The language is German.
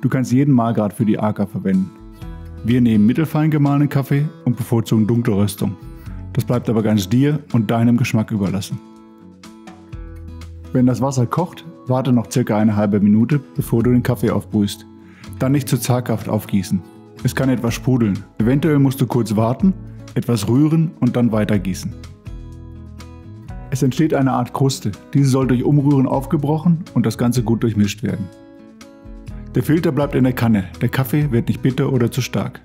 Du kannst jeden Mahlgrad für die AK verwenden. Wir nehmen mittelfein gemahlenen Kaffee und bevorzugen dunkle Röstung. Das bleibt aber ganz dir und deinem Geschmack überlassen. Wenn das Wasser kocht, warte noch circa eine halbe Minute, bevor du den Kaffee aufbrühst. Dann nicht zu zaghaft aufgießen. Es kann etwas sprudeln. Eventuell musst du kurz warten, etwas rühren und dann weiter gießen. Es entsteht eine Art Kruste. Diese soll durch Umrühren aufgebrochen und das Ganze gut durchmischt werden. Der Filter bleibt in der Kanne, der Kaffee wird nicht bitter oder zu stark.